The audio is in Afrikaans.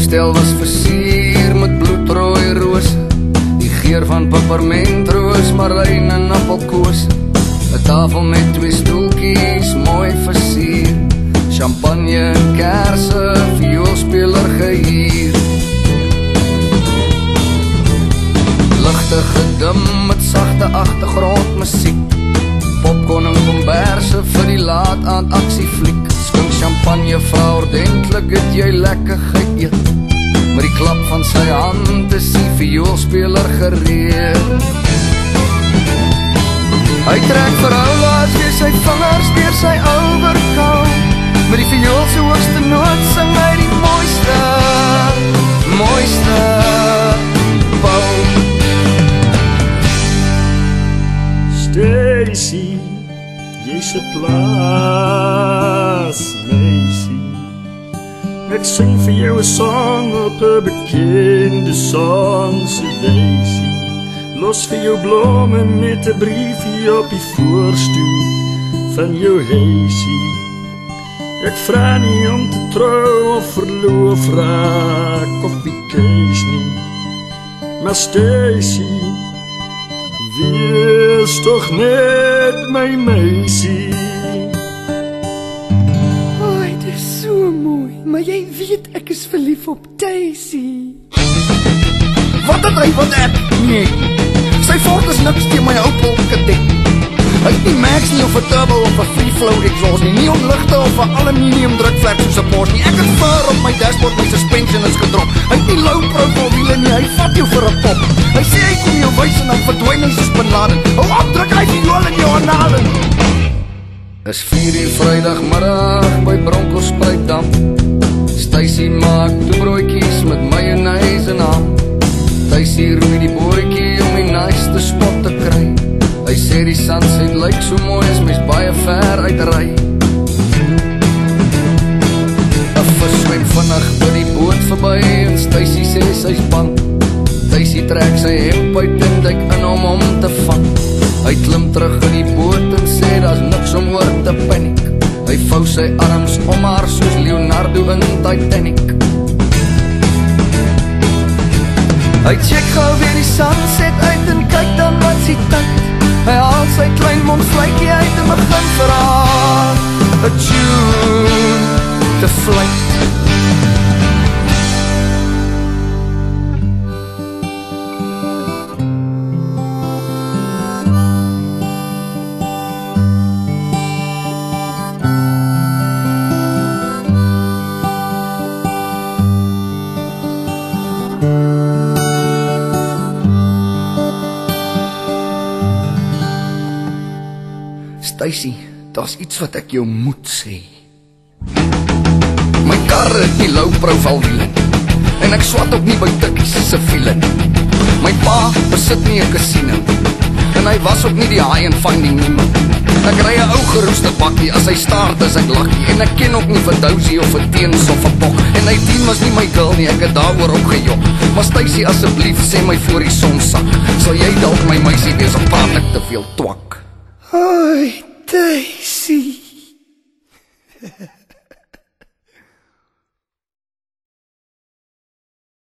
stel was versier met bloedrooi rose. Die geur van pepermentroos, marijn en appelkoos. Een tafel met twee stoelkies, mooi versier. Champagne, kerse, vioolspeler gehier Lichte gedim met sachte achtergrondmuziek Popcorn en komberse vir die laat aand actiefliek Champagne, vrou ordentlik het jy lekker geëet. Met die klap van sy hand is die vioolspeler gereed. Hy trek verhoud as jy sy vingers dier sy overkou Met die vioolse hoogste noot Ek sing vir jou 'n song op 'n bekende song se wysie. Los vir jou blomme met 'n briefie op die voorstoel van jou huisie. Ek vra nie om te trou of verloof raak of die keus nie. Maar Stacy, Wees toch net my meisie mooi, maar jy weet ek is verlief op Daisy. Wat het hy van ek? Nee. Sy voort is niks teen my Opel Kadett. Hy het nie Max nie of 'n turbo of 'n free flow exhaust nie, nie onligte of 'n aluminium drukvlek soos 'n Porsche nie. Ek het vir op my dashboard my suspension is gedrop. Hy het nie low profile wiele nie, hy vat jou vir 'n pop. Hy sê hy kom jou wys en dan verdwyn hy soos Bin Laden. Hou op, druk hy die jol in jou analen. Is 4 uur Vrydagmiddag by Bronkhorstspruitdam. Stacy maak toebroodjies met mayonnaise en ham. Stacy roei die bootjie om die nice spot te kry. Hy sê die sunset lyk so mooi as mens baie ver uitry. 'n Vis swem vinnig by die boot verby en Stacy sê sy's bang. Stacy trek sy hemp uit en duik in om hom te vang. Hy klim terug in die boot en sê daar's niks om oor te paniek. Hy vou sy arms om haar soos Leonardo in Titanic. Hy check gou weer die sunset uit en kyk dan wat sy tyd. Hy haal sy klein mond vletjie uit en begin vir haar 'n tune te fluit. Stacy, daar's iets wat ek jou moet sê. My kar het nie low profile wiele nie. En ek swat ook nie by tikkies se wiele nie. My pa besit nie 'n casino en hy was ook nie die high and finding nie. Ek ry 'n ou geroeste bakkie as hy staart as ek lakkie en ek ken ook nie vir dousie of vir teens of 'n bok en hy dien was nie my girl nie ek het daaroor opgejok. Maar Stacy asseblief sê my voor die son sak. Sal jy dalk my meisie wees of praat ek te veel twak? Oi, Daisy.